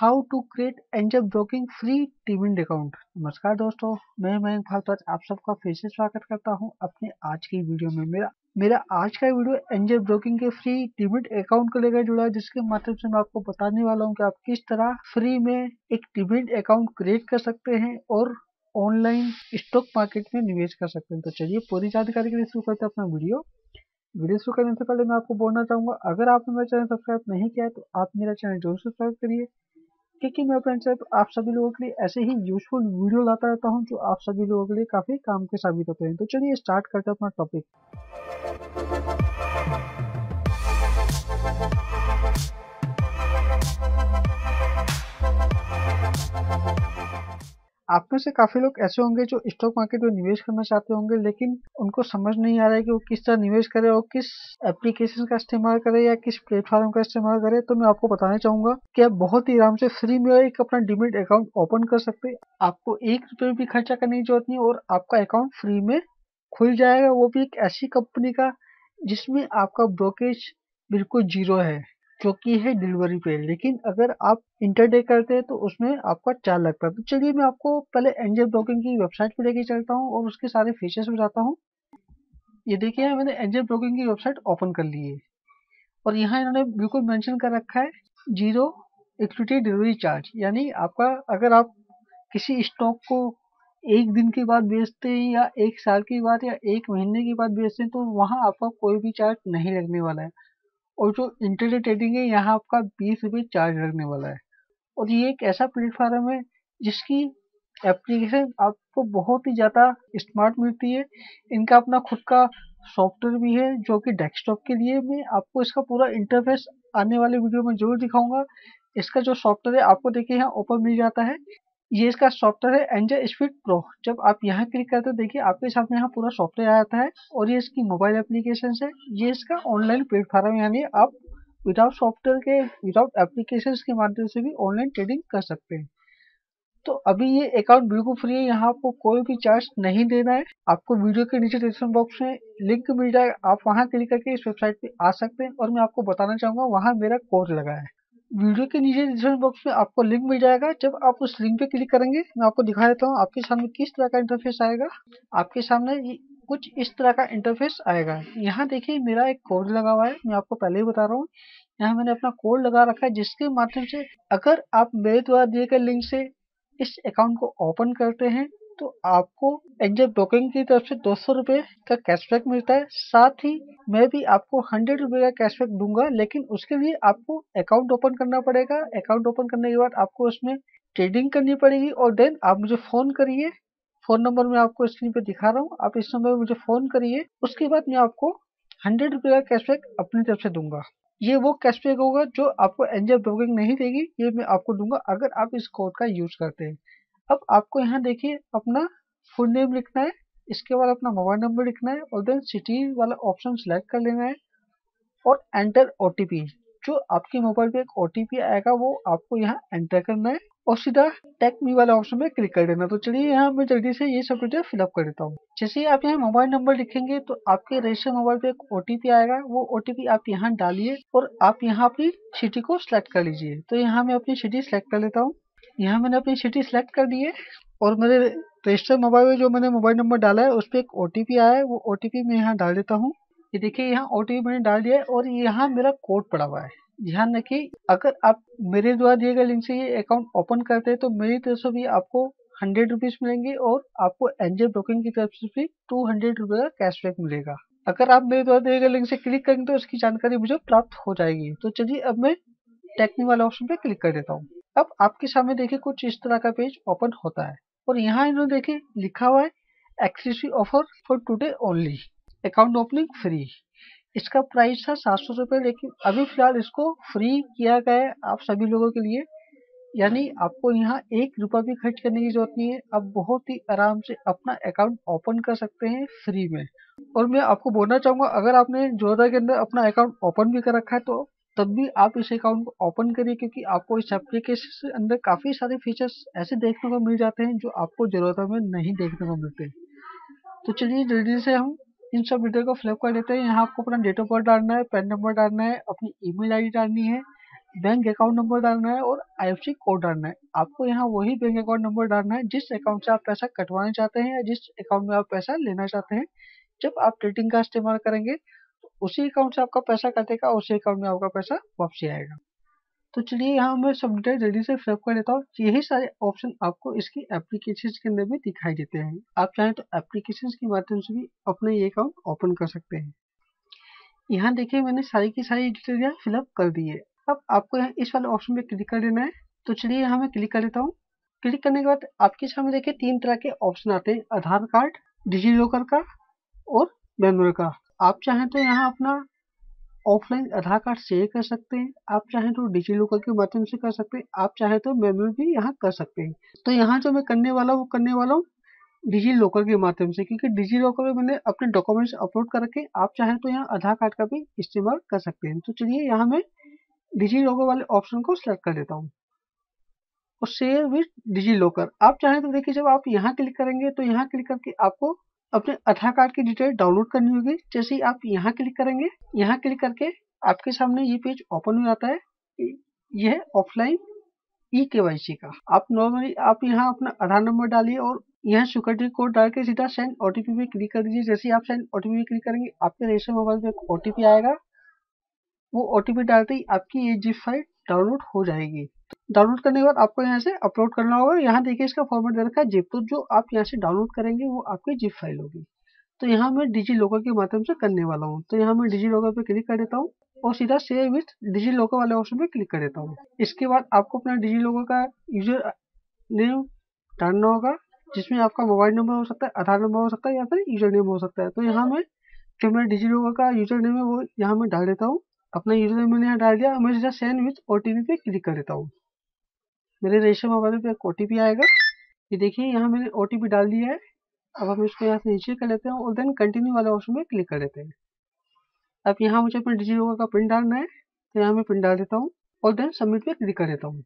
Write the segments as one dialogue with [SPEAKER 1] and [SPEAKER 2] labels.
[SPEAKER 1] How to create Angel broking free demat account. नमस्कार दोस्तों, मैं मयंक भारद्वाज आप सबका फिर से स्वागत करता हूँ अपने आज की वीडियो में। मेरा मेरा आज का वीडियो एंजल ब्रोकिंग के फ्री टीमिट अकाउंट को लेकर जुड़ा है, जिसके माध्यम से मैं आपको बताने वाला हूँ कि आप किस तरह फ्री में एक टीमिट अकाउंट क्रिएट कर सकते हैं और ऑनलाइन स्टॉक मार्केट में निवेश कर सकते हैं। तो चलिए पूरी जानकारी के लिए शुरू करते हैं अपना वीडियो। वीडियो शुरू करने से पहले मैं आपको बोलना चाहूँगा, अगर आपने मेरा चैनल सब्सक्राइब नहीं किया है तो आप मेरा चैनल ज़रूर सब्सक्राइब करिए। क्योंकि मैं फ्रेंड्स चैनल आप सभी लोगों के लिए ऐसे ही यूजफुल वीडियो लाता रहता हूँ, जो आप सभी लोगों के लिए काफ़ी काम के साबित होते हैं। तो चलिए स्टार्ट करते हैं अपना टॉपिक आप में से काफ़ी लोग ऐसे होंगे जो स्टॉक मार्केट में निवेश करना चाहते होंगे, लेकिन उनको समझ नहीं आ रहा है कि वो किस तरह निवेश करे और किस एप्लीकेशन का इस्तेमाल करे या किस प्लेटफॉर्म का इस्तेमाल करे। तो मैं आपको बताना चाहूँगा कि आप बहुत ही आराम से फ्री में एक अपना डिमिट अकाउंट ओपन कर सकते हैं। आपको एक रुपये भी खर्चा करने की ज़रूरत नहीं और आपका अकाउंट फ्री में खुल जाएगा। वो भी एक ऐसी कंपनी का जिसमें आपका ब्रोकेज बिल्कुल ज़ीरो है। जो कि है डिलीवरी पे लेकिन अगर आप इंटरडे करते हैं तो उसमें आपका चार्ज लगता है तो चलिए मैं आपको पहले एंजल ब्रोकिंग की वेबसाइट पर लेके चलता हूँ और उसके सारे फीचर्स बताता हूँ। ये देखिए मैंने एंजल ब्रोकिंग की वेबसाइट ओपन कर ली है और यहाँ इन्होंने बिल्कुल मेंशन कर रखा है ज़ीरो इक्विटी डिलीवरी चार्ज यानी आपका, अगर आप किसी स्टॉक को एक दिन के बाद बेचते हैं या एक साल के बाद या एक महीने के बाद बेचते हैं तो वहाँ आपका कोई भी चार्ज नहीं लगने वाला है। और जो इंटरनेट ट्रेडिंग है, यहाँ आपका बीस रुपये चार्ज लगने वाला है। और ये एक ऐसा प्लेटफॉर्म है, जिसकी एप्लीकेशन आपको बहुत ही ज़्यादा स्मार्ट मिलती है। इनका अपना खुद का सॉफ्टवेयर भी है, जो कि डेस्कटॉप के लिए मैं आपको इसका पूरा इंटरफेस आने वाले वीडियो में ज़रूर दिखाऊँगा। इसका जो सॉफ्टवेयर है, आपको देखिए यहाँ ओपन मिल जाता है। ये इसका सॉफ्टवेयर है एंजल स्पीड प्रो जब आप यहाँ क्लिक करते हो, देखिए आपके सामने यहाँ पूरा सॉफ्टवेयर आता है और ये इसकी मोबाइल एप्लीकेशन है। ये इसका ऑनलाइन प्लेटफॉर्म यानी आप विदाउट सॉफ्टवेयर के विदाउट एप्लीकेशन के माध्यम से भी ऑनलाइन ट्रेडिंग कर सकते हैं। तो अभी ये अकाउंट बिल्कुल फ्री है, यहाँ आपको कोई भी चार्ज नहीं देना है। आपको वीडियो के नीचे डिस्क्रिप्शन बॉक्स में लिंक मिल जाएगा, आप वहाँ क्लिक करके इस वेबसाइट पे आ सकते हैं और मैं आपको बताना चाहूँगा, वहाँ मेरा कोड लगा है। वीडियो के नीचे डिस्क्रिप्शन बॉक्स में आपको लिंक मिल जाएगा। जब आप उस लिंक पे क्लिक करेंगे, मैं आपको दिखा देता हूँ आपके सामने किस तरह का इंटरफेस आएगा। आपके सामने कुछ इस तरह का इंटरफेस आएगा। यहाँ देखिए मेरा एक कोड लगा हुआ है, मैं आपको पहले ही बता रहा हूँ। यहाँ मैंने अपना कोड लगा रखा है, जिसके माध्यम से अगर आप मेरे द्वारा दिए गए लिंक से इस अकाउंट को ओपन करते हैं तो आपको एंजल ब्रोकिंग की तरफ़ से दो सौ रुपये का कैशबैक मिलता है। साथ ही मैं भी आपको हंड्रेड रुपये का कैशबैक दूँगा, लेकिन उसके लिए आपको अकाउंट ओपन करना पड़ेगा। अकाउंट ओपन करने के बाद आपको उसमें ट्रेडिंग करनी पड़ेगी और देन आप मुझे फ़ोन करिए। फ़ोन नंबर मैं आपको स्क्रीन पे दिखा रहा हूँ। आप इस नंबर पर मुझे फ़ोन करिए। उसके बाद मैं आपको हंड्रेड रुपये का कैशबैक अपनी तरफ़ से दूँगा। ये वो कैशबैक होगा जो आपको एंजल ब्रोकिंग नहीं देगी, ये मैं आपको दूँगा अगर आप इस कोड का यूज़ करते हैं। अब आपको यहाँ देखिए, अपना फुल नेम लिखना है, इसके बाद अपना मोबाइल नंबर लिखना है, और देन सिटी वाला ऑप्शन सेलेक्ट कर लेना है, और एंटर ओ जो आपके मोबाइल पे एक ओ आएगा, वो आपको यहाँ एंटर करना है, और सीधा टेक मी वाले ऑप्शन पे क्लिक कर देना। तो चलिए यहाँ मैं जल्दी से ये सब डिटेल फिलअप कर देता हूँ। जैसे आप यहाँ मोबाइल नंबर लिखेंगे तो आपके रजिस्टर मोबाइल पे एक ओटीपी आएगा, वो ओटीपी आप यहाँ डालिए, और आप यहाँ अपनी सिटी को सिलेक्ट कर लीजिए। तो यहाँ मैं अपनी सिटी सिलेक्ट कर लेता हूँ। यहाँ मैंने अपनी सिटी सेलेक्ट कर दी है और मेरे रजिस्टर मोबाइल में जो मैंने मोबाइल नंबर डाला है, उस पर एक ओटीपी आया है, वो ओटीपी मैं यहाँ डाल देता हूँ। ये देखिए, यहाँ ओटीपी मैंने डाल दिया है और यहाँ मेरा कोड पड़ा हुआ है। ध्यान रखिए अगर आप मेरे द्वारा दिए गए लिंक से ये अकाउंट ओपन करते हैं तो मेरी तरफ़ से भी आपको हंड्रेड रुपीज़ मिलेंगे और आपको एंजल ब्रोकिंग की तरफ़ से भी टू हंड्रेड रुपये का कैशबैक मिलेगा। अगर आप मेरे द्वारा दिए गए लिंक से क्लिक करेंगे तो उसकी जानकारी मुझे प्राप्त हो जाएगी। तो चलिए, अब मैं टेक्निक वाले ऑप्शन पे क्लिक कर देता हूँ। अब आपके सामने देखिए कुछ इस तरह का पेज ओपन होता है। और यहाँ इन्होंने देखिए लिखा हुआ है excessive offer for today only account opening free इसका प्राइस था सात सौ रुपये लेकिन अभी फ़िलहाल इसको फ्री किया गया है आप सभी लोगों के लिए। यानी आपको यहाँ एक रुपया भी खर्च करने की ज़रूरत नहीं है। आप बहुत ही आराम से अपना अकाउंट ओपन कर सकते हैं फ्री में। और मैं आपको बोलना चाहूँगा, अगर आपने जोधा के अंदर अपना अकाउंट ओपन भी कर रखा है तो तब भी आप इस अकाउंट को ओपन करिए क्योंकि आपको इस एप्लीकेशन से अंदर काफ़ी सारे फीचर्स ऐसे देखने को मिल जाते हैं जो आपको ज़रूरत में नहीं देखने को मिलते। तो चलिए जल्दी से हम इन सब डिटेल को फिलअप कर लेते हैं। यहाँ आपको अपना डेट ऑफ़ बर्थ डालना है पेन नंबर डालना है, अपनी ईमेल आईडी डालनी है बैंक अकाउंट नंबर डालना है और आई कोड डालना है। आपको यहाँ वही बैंक अकाउंट नंबर डालना है जिस अकाउंट से आप पैसा कटवाना चाहते हैं या जिस अकाउंट में आप पैसा लेना चाहते हैं। जब आप ट्रेडिंग का इस्तेमाल करेंगे उसी अकाउंट से आपका पैसा कटेगा उसी अकाउंट में आपका पैसा वापसी आएगा। तो चलिए यहाँ मैं सब डिटेल जल्दी से फिलअप कर लेता हूँ। यही सारे ऑप्शन आपको इसकी एप्लीकेशन के अंदर भी दिखाई देते हैं। आप चाहें तो एप्लीकेशन के माध्यम से भी अपना ये अकाउंट ओपन कर सकते हैं। यहाँ देखिए मैंने सारी की सारी डिटेल यहाँ फिलअप कर दी है। अब आपको यहाँ इस वाले ऑप्शन पे क्लिक कर देना है। तो चलिए यहाँ मैं क्लिक कर लेता हूँ। क्लिक करने के बाद आपके सामने देखिए तीन तरह के ऑप्शन आते हैं। आधार कार्ड डिजी लॉकर का और मैनुअल का आप चाहें तो यहाँ अपना ऑफलाइन आधार कार्ड शेयर कर सकते हैं। आप चाहें तो डिजी लॉकर के माध्यम से कर सकते हैं। आप चाहें तो मैनुअल भी यहाँ कर सकते हैं। तो यहाँ जो मैं करने वाला हूँ वो करने वाला हूँ डिजी लॉकर के माध्यम से, क्योंकि डिजी लॉकर में मैंने अपने डॉक्यूमेंट्स अपलोड करके आप चाहें तो यहाँ आधार कार्ड का भी इस्तेमाल कर सकते हैं। तो चलिए यहाँ मैं डिजी लॉकर वाले ऑप्शन को सिलेक्ट कर देता हूँ। और शेयर विथ डिजी लॉकर आप चाहें तो देखिए जब आप यहाँ क्लिक करेंगे तो यहाँ क्लिक करके आपको अपने आधार कार्ड की डिटेल डाउनलोड करनी होगी। जैसे ही आप यहाँ क्लिक करेंगे, यहाँ क्लिक करके आपके सामने ये पेज ओपन हो जाता है। यह ऑफलाइन ई के। का आप नॉर्मली आप यहाँ अपना आधार नंबर डालिए और यहाँ सिक्योरिटी कोड डाल के सीधा सेंड ओटीपी पे क्लिक कर दीजिए। जैसे ही आप सेंड ओटीपी पे क्लिक करेंगे, आपके रजिस्टर मोबाइल पे एक ओटीपी आएगा। वो ओटीपी डालते ही आपकी ये जिप फ़ाइल डाउनलोड हो जाएगी। डाउनलोड करने के बाद आपको यहाँ से अपलोड करना होगा। यहाँ देखिए इसका फॉर्मेट दे रखा है जिप तो जो आप यहाँ से डाउनलोड करेंगे, वो आपकी जिप फ़ाइल होगी। तो यहाँ मैं डिजी लॉकर के माध्यम से करने वाला हूँ। तो यहाँ मैं डिजी लॉकर पे क्लिक कर देता हूँ और सीधा सेव विथ डिजी लॉकर वाले ऑप्शन पे क्लिक कर देता हूँ। इसके बाद आपको अपना डिजी लॉकर का यूज़र नेम डालना होगा, जिसमें आपका मोबाइल नंबर हो सकता है, आधार नंबर हो सकता है या फिर यूज़र नेम हो सकता है। तो यहाँ मैं जो मेरा डिजी लॉकर का यूज़र नेम है, वो यहाँ मैं डाल देता हूँ। अपना यूज़र मैंने यहाँ डाल दिया। मैं सीधा सेंड विथ ओटीपी पे क्लिक कर देता हूँ। मेरे रजिस्टर मोबाइल पे एक ओ आएगा। ये देखिए, यहाँ मैंने ओटीपी डाल दिया है। अब हम इसको यहाँ से नीचे कर लेते हैं और देन कंटिन्यू वाले ऑप्शन में क्लिक कर देते हैं। अब यहाँ मुझे अपना डिजी लॉकर का पिन डालना है। तो यहाँ मैं पिन डाल देता हूँ और देन सबमिट पे क्लिक कर देता हूँ।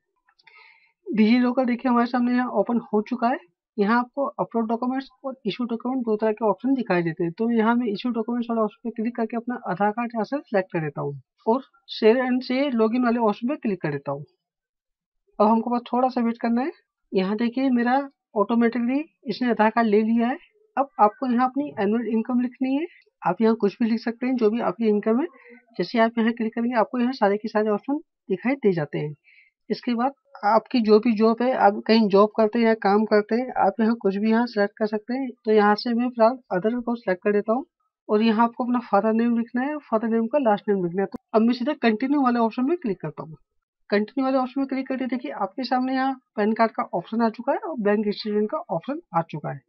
[SPEAKER 1] डिजी लॉकर देखिए, हमारे सामने यहाँ ओपन हो चुका है। यहाँ आपको अपलोड डॉक्यूमेंट्स और इशू डॉक्यूमेंट दो तरह के ऑप्शन दिखाई देते हैं। तो यहाँ मैं इशू डॉक्यूमेंट्स वाले ऑप्शन पे क्लिक करके अपना आधार कार्ड यहाँ से सिलेक्ट कर देता हूँ और शेयर एंड से लॉगिन वाले ऑप्शन पे क्लिक कर देता हूँ। अब हमको बस थोड़ा सा वेट करना है। यहाँ देखिए मेरा ऑटोमेटिकली इसने आधार कार्ड ले लिया है। अब आपको यहाँ अपनी एनुअल इनकम लिखनी है। आप यहाँ कुछ भी लिख सकते हैं, जो भी आपकी इनकम है। जैसे आप यहाँ क्लिक करेंगे, आपको यहाँ सारे के सारे ऑप्शन दिखाई दे जाते हैं। इसके बाद आपकी जो भी जॉब है, आप कहीं जॉब करते हैं या काम करते हैं, आप यहाँ कुछ भी यहाँ सेलेक्ट कर सकते हैं तो यहाँ से मैं फ़िलहाल अदर को सिलेक्ट कर देता हूँ। और यहाँ आपको अपना फादर नेम लिखना है फादर नेम का लास्ट नेम लिखना है। तो अब मैं सीधा कंटिन्यू वाले ऑप्शन में क्लिक करता हूँ। कंटिन्यू वाले ऑप्शन में क्लिक करके देखिए, आपके सामने यहाँ पैन कार्ड का ऑप्शन आ चुका है और बैंक स्टेटमेंट का ऑप्शन आ चुका है।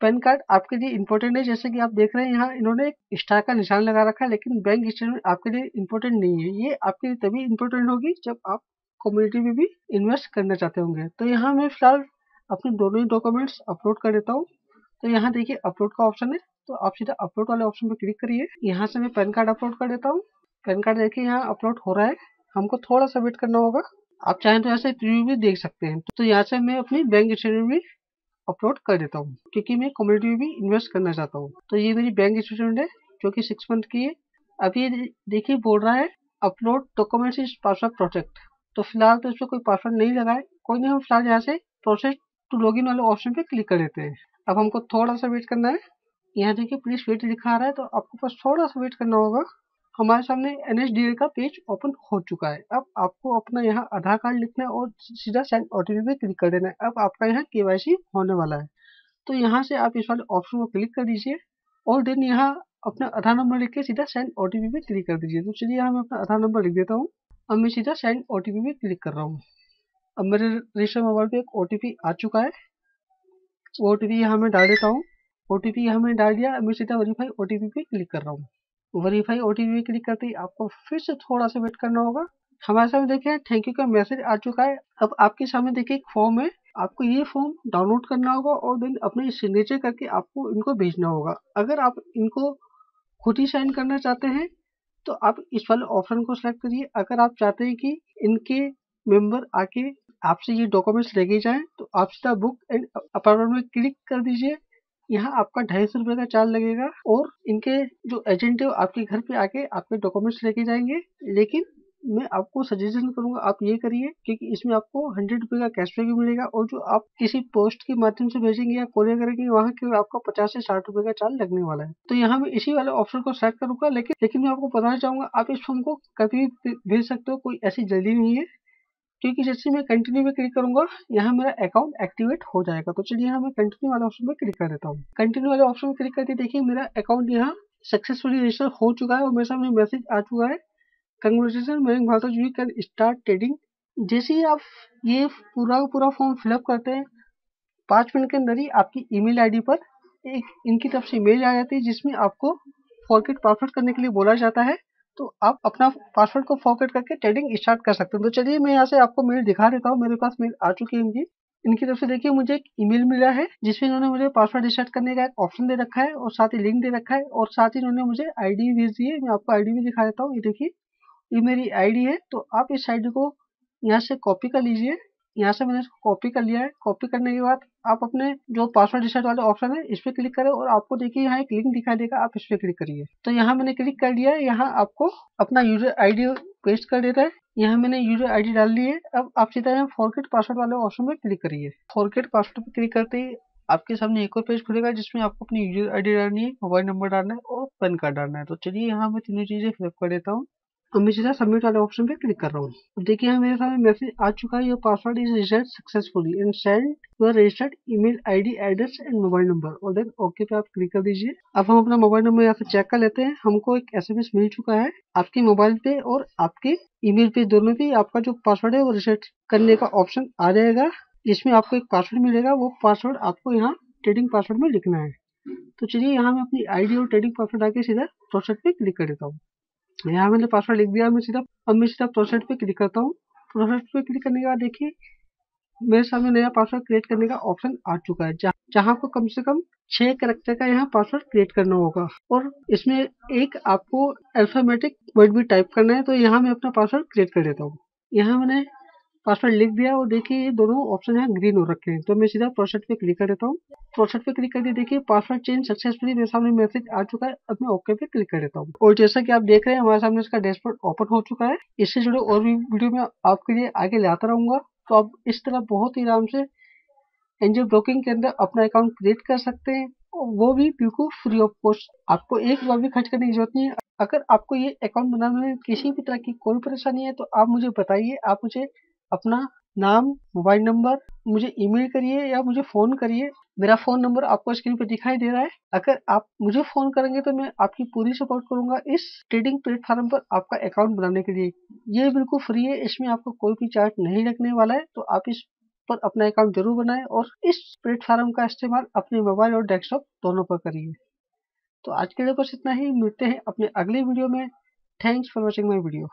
[SPEAKER 1] पैन कार्ड आपके लिए इंपॉर्टेंट है, जैसे कि आप देख रहे हैं, यहाँ इन्होंने एक स्टार का निशान लगा रखा है, लेकिन बैंक स्टेटमेंट आपके लिए इंपॉर्टेंट नहीं है। ये आपके लिए तभी इंपॉर्टेंट होगी जब आप कम्युनिटी में भी इन्वेस्ट करना चाहते होंगे। तो यहाँ मैं फ़िलहाल अपने दोनों ही डॉक्यूमेंट्स अपलोड कर देता हूँ। तो यहाँ देखिए अपलोड का ऑप्शन है। तो आप सीधा अपलोड वाले ऑप्शन पर क्लिक करिए। यहाँ से मैं पैन कार्ड अपलोड कर देता हूँ। पैन कार्ड देखिए यहाँ अपलोड हो रहा है। हमको थोड़ा सा वेट करना होगा। आप चाहें तो ऐसे प्रीव्यू भी देख सकते हैं। तो यहाँ से मैं अपनी बैंक स्टेटमेंट भी अपलोड कर देता हूँ। क्योंकि मैं कम्युनिटी में भी इन्वेस्ट करना चाहता हूँ। तो ये मेरी बैंक स्टेटमेंट है, जो कि सिक्स मंथ की है। अभी देखिए बोल रहा है upload documents is password project तो फ़िलहाल तो इसमें कोई पासवर्ड नहीं लगा है। कोई नहीं, हम फ़िलहाल यहाँ से प्रोसेस टू लॉगिन वाले ऑप्शन पे क्लिक कर लेते हैं। अब हमको थोड़ा सा वेट करना है। यहाँ देखिए प्लीज़ वेट दिखा रहा है तो आपको बस थोड़ा सा वेट करना होगा। हमारे सामने एन का पेज ओपन हो चुका है। अब आपको अपना यहाँ आधार कार्ड लिखना है और सीधा सेंड ओ पे क्लिक कर देना है। अब आपका यहाँ के होने वाला है। तो यहाँ से आप इस वाले ऑप्शन को क्लिक कर दीजिए और देन यहाँ अपना आधार नंबर लिख के सीधा सेंड ओ पे क्लिक कर दीजिए। तो चलिए यहाँ मैं अपना आधार नंबर लिख देता हूँ। अब मैं सीधा सेंड ओ टी पे क्लिक कर रहा हूँ। अब मेरे रजिस्टर मोबाइल पे एक ओटीपी आ चुका है। ओ टी पी यहाँ मैं डाल देता हूँ। ओ टी पी यहाँ मैं डाल दिया। मैं सीधा वेरीफाई ओ टी पे क्लिक कर रहा हूँ। वेरीफाई ओ टी क्लिक करते ही आपको फिर से थोड़ा सा वेट करना होगा। हमारे सामने देखिए थैंक यू का मैसेज आ चुका है। अब आपके सामने देखिए एक फॉर्म है। आपको ये फॉर्म डाउनलोड करना होगा और देन अपने सिग्नेचर करके आपको इनको भेजना होगा। अगर आप इनको खुद ही साइन करना चाहते हैं तो आप इस वाले ऑप्शन को सिलेक्ट करिए। अगर आप चाहते हैं कि इनके मेंबर आके आपसे ये डॉक्यूमेंट्स लेके जाएँ तो आप सीधा बुक एंड अपार्टमेंट में क्लिक कर दीजिए। यहाँ आपका ढाई सौ रुपए का चार्ज लगेगा और इनके जो एजेंट है आपके घर पे आके आपके डॉक्यूमेंट्स लेके जाएँगे। लेकिन मैं आपको सजेशन करूँगा, आप ये करिए क्योंकि इसमें आपको हंड्रेड रुपये का कैशबैक भी मिलेगा और जो आप किसी पोस्ट के माध्यम से भेजेंगे या कोरियर करेंगे, वहाँ के आपका पचास से साठ रुपए का चार्ज लगने वाला है। तो यहाँ मैं इसी वाले ऑप्शन को सेलेक्ट करूँगा, लेकिन लेकिन मैं आपको बताना चाहूँगा, आप इस फॉर्म को कभी भी भेज सकते हो, कोई ऐसी जल्दी नहीं है। क्योंकि जैसे मैं कंटिन्यू में क्लिक करूँगा, यहाँ मेरा अकाउंट एक्टिवेट हो जाएगा। तो चलिए यहाँ मैं कंटिन्यू वाले ऑप्शन में क्लिक कर देता हूँ। कंटिन्यू वाले ऑप्शन में क्लिक करके देखिए, मेरा अकाउंट यहाँ सक्सेसफुली रजिस्टर हो चुका है और मेरे सामने मैसेज आ चुका है। कंग्रेचुलेसन मेरे Bharat you can start trading जैसे ही आप ये पूरा पूरा फॉर्म फिलअप करते हैं, पाँच मिनट के अंदर ही आपकी ईमेल आईडी पर एक इनकी तरफ़ से ईमेल आ जाती है, जिसमें आपको फॉरगेट पासवर्ड करने के लिए बोला जाता है। तो आप अपना पासवर्ड को फॉरगेट करके ट्रेडिंग स्टार्ट कर सकते हैं। तो चलिए मैं यहाँ से आपको मेल दिखा देता हूँ। मेरे पास मेल आ चुकी है इनकी। इनकी तरफ़ से देखिए, मुझे एक ईमेल मिला है, जिसमें इन्होंने मुझे पासवर्ड रिसेट करने का एक ऑप्शन दे रखा है और साथ ही लिंक दे रखा है और साथ ही इन्होंने मुझे आईडी भेज दी है। मैं आपको आईडी भी दिखा देता हूँ। ये देखिए ये मेरी आईडी है तो आप इस आईडी को यहाँ से कॉपी कर लीजिए। यहाँ से मैंने इसको कॉपी कर लिया है। कॉपी करने के बाद आप अपने जो पासवर्ड रिसेट वाले ऑप्शन है, इस पर क्लिक करें और आपको देखिए यहाँ एक लिंक दिखाई देगा, आप इस पर क्लिक करिए। तो यहाँ मैंने क्लिक कर लिया है। यहाँ आपको अपना यूज़र आईडी पेस्ट कर देता है। यहाँ मैंने यूज़र आईडी डाल ली है। अब आप सीधा यहाँ फॉरगेट पासवर्ड वाले ऑप्शन में क्लिक करिए। फॉरगेट पासवर्ड पे क्लिक करते ही आपके सामने एक और पेज खुलेगा, जिसमें आपको अपनी यूज़र आईडी डालनी है मोबाइल नंबर डालना है और पैन कार्ड डालना है। तो चलिए यहाँ मैं तीनों चीज़ें फिलअप कर देता हूँ। अब मैं सीधा सबमिट वाले ऑप्शन पे क्लिक कर रहा हूँ। अब देखिए मेरे सामने मैसेज आ चुका है your password is reset successfully and send your registered email ID address and mobile number और देन ओके पे आप क्लिक कर दीजिए। अब हम अपना मोबाइल नंबर यहाँ से चेक कर लेते हैं। हमको एक एसएमएस मिल चुका है आपके मोबाइल पे और आपके ईमेल पे दोनों पे। आपका जो पासवर्ड है वो रिसेट करने का ऑप्शन आ जाएगा। जिसमें आपको एक पासवर्ड मिलेगा। वो पासवर्ड आपको यहाँ ट्रेडिंग पासवर्ड में लिखना है। तो चलिए यहाँ मैं अपनी आईडी और ट्रेडिंग पासवर्ड आके सीधा प्रोसेस पे क्लिक कर देता हूँ। यहाँ मैंने पासवर्ड लिख दिया, मैं सीधा अब मैं सीधा प्रोसेस पे क्लिक करता हूँ। प्रोसेस पे क्लिक करने के बाद देखिए, मेरे सामने नया पासवर्ड क्रिएट करने का ऑप्शन आ चुका है, जहाँ जहाँ आपको कम से कम छह करेक्टर का यहाँ पासवर्ड क्रिएट करना होगा। और इसमें एक आपको अल्फामेटिक वर्ड भी टाइप करना है तो यहाँ मैं अपना पासवर्ड क्रिएट कर देता हूँ। यहाँ मैंने पासवर्ड लिख दिया और देखिए ये दोनों ऑप्शन है ग्रीन हो रखे हैं। तो मैं सीधा प्रोसेस पे क्लिक कर देता हूँ। प्रोसेस पे क्लिक करके देखिए पासवर्ड चेंज सक्सेसफुली मेरे सामने मैसेज आ चुका है, अब मैं ओके पे क्लिक कर देता हूँ। और जैसा कि आप देख रहे हैं, हमारे सामने इसका डैशबोर्ड ओपन हो चुका है। इससे जुड़े और भी वीडियो में आपके लिए आगे लाता रहूँगा। तो आप इस तरह बहुत ही आराम से एनजीओ ब्रोकिंग के अंदर अपना अकाउंट क्रिएट कर सकते हैं। वो भी बिल्कुल फ्री ऑफ़ कॉस्ट आपको एक बार भी खर्च करने की ज़रूरत नहीं है। अगर आपको ये अकाउंट बनाने में किसी भी तरह की कोई परेशानी है तो आप मुझे बताइए। आप मुझे अपना नाम, मोबाइल नंबर, मुझे ईमेल करिए या मुझे फ़ोन करिए। मेरा फ़ोन नंबर आपको स्क्रीन पर दिखाई दे रहा है। अगर आप मुझे फ़ोन करेंगे तो मैं आपकी पूरी सपोर्ट करूँगा इस ट्रेडिंग प्लेटफॉर्म पर आपका अकाउंट बनाने के लिए। ये बिल्कुल फ्री है, इसमें आपको कोई भी चार्ज नहीं लगने वाला है तो आप इस पर अपना अकाउंट ज़रूर बनाएँ और इस प्लेटफॉर्म का इस्तेमाल अपने मोबाइल और डेस्कटॉप दोनों पर करिए। तो आज के लिए बस इतना ही, मिलते हैं अपने अगले वीडियो में। Thanks for watching my video